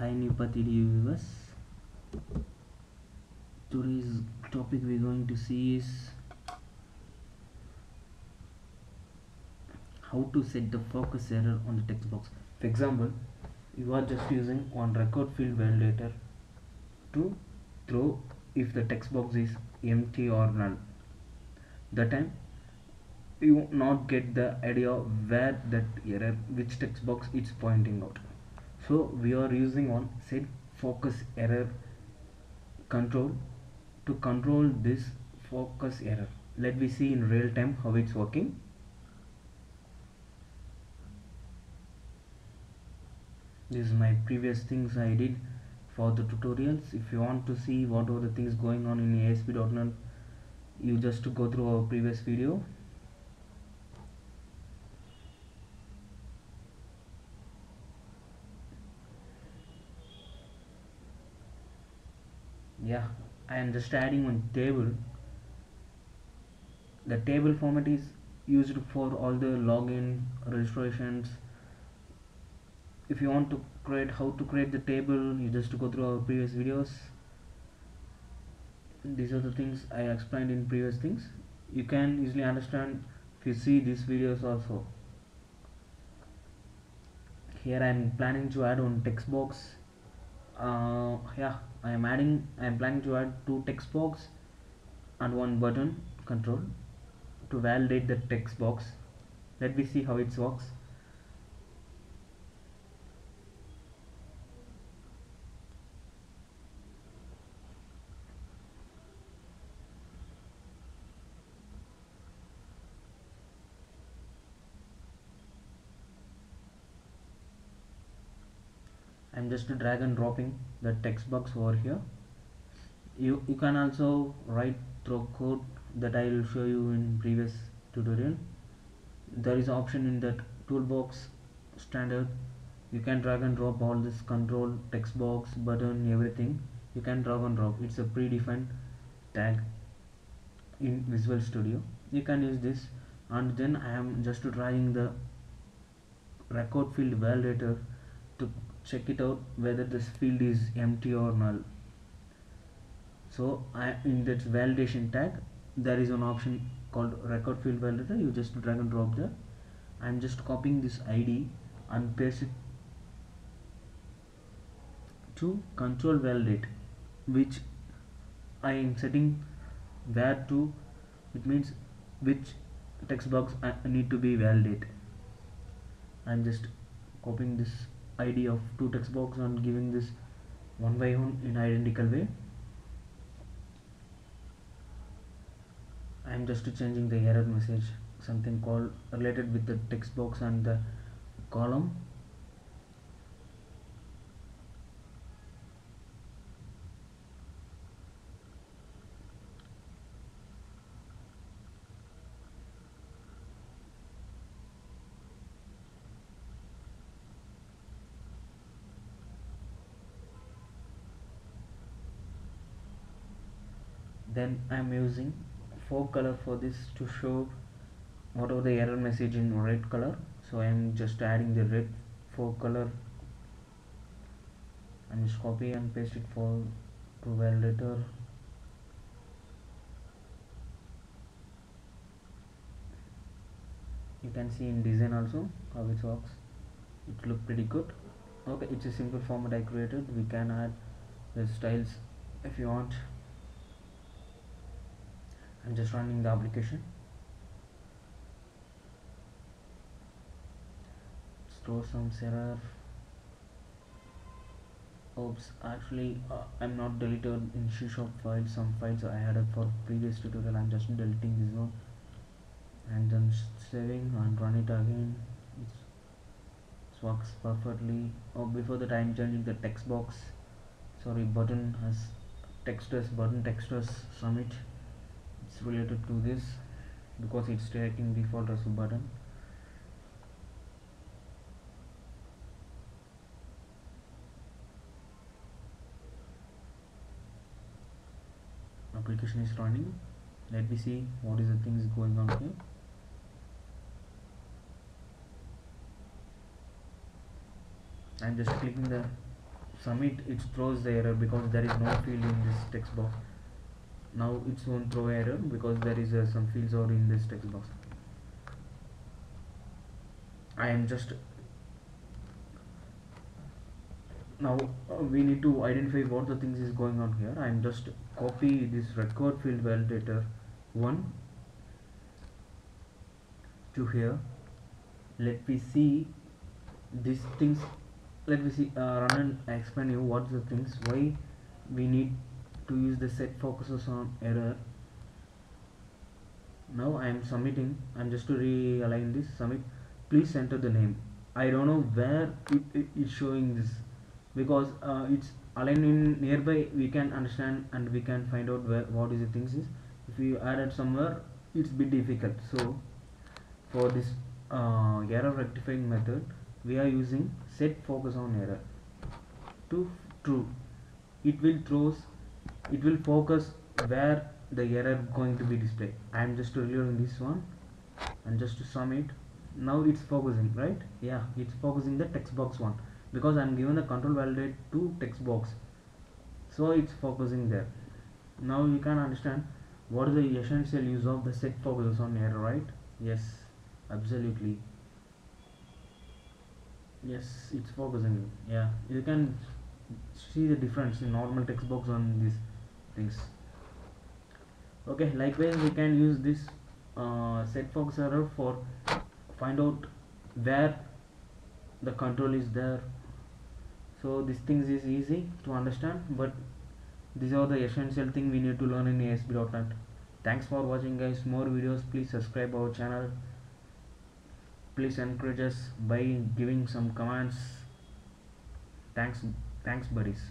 Hi Nipati viewers. Today's topic we're going to see is how to set the focus error on the text box. For example, you are just using one required field validator to throw if the text box is empty or null. That time you not get the idea where that error which text box it's pointing out so we are using one set focus error control to control this focus error. Let me see in real time how it's working. This is my previous things I did for the tutorials. If you want to see what are the things going on in ASP.NET you just go through our previous video yeah I am just adding one table. The table format is used for all the login registrations. If you want to create how to create the table you just go through our previous videos. These are the things I explained in previous things. You can easily understand if you see these videos also. Here I am planning to add on text box. Uh, yeah I am adding I am planning to add two text box and one button control to validate the text box. Let me see how it works I'm just drag and dropping the text box over here. You you can also write through code that I will show you in previous tutorial. There is option in that toolbox standard. You can drag and drop all this control text box button everything. You can drag and drop. It's a predefined tag in Visual Studio. You can use this. And then I am just dragging the required field validator to check it out whether this field is empty or null. So I, in that validation tag there is an option called required field validator. You just drag and drop there. I'm just copying this ID and paste it to control validate which I am setting where to. It means which text box I need to be validate. I'm just copying this id of two text box and giving this one by one in identical way. I am just changing the error message something called related with the text box and the column then I'm using fore color for this to show whatever the error message in red color. So I'm just adding the red fore color and just copy and paste it for to validator you can see in design also how it works. It look pretty good. Okay it's a simple format I created. We can add the styles if you want I'm just running the application. Store some error oops actually uh, I'm not deleted in C# files some files I added for previous tutorial. I'm just deleting this one. And then saving and run it again. It works perfectly. Oh before that I'm changing the text box sorry button has text as button text as submit related to this because it's taking default as a button. Application is running. Let me see what is the things going on here. I'm just clicking the submit. It throws the error because there is no field in this text box now it won't throw error because there is uh, some fields are in this text box. I am just now uh, we need to identify what the things is going on here. I am just copy this required field validator 1 to here. Let me see these things. Let me see uh, run and explain you what the things why we need to use the set focuses on error. Now I am submitting. I'm just to realign this submit. Please enter the name. I don't know where it, is showing this because uh, it's aligned in nearby. We can understand and we can find out where what is the things is. If we add it somewhere it's bit difficult. So for this uh, error rectifying method we are using set focus on error. To true. It will throws it will focus where the error going to be displayed. I am just reloading this one and just to sum it now it's focusing right? Yeah it's focusing the text box one because I'm given the control validate to text box so it's focusing there. Now you can understand what is the essential use of the set focus on error right? Yes absolutely. Yes it's focusing yeah. You can see the difference in normal text box on these things. Okay likewise we can use this uh, set focus error for find out where the control is there. So these things is easy to understand but these are the essential thing we need to learn in ASP.NET thanks for watching guys. More videos please subscribe our channel. Please encourage us by giving some comments. Thanks thanks buddies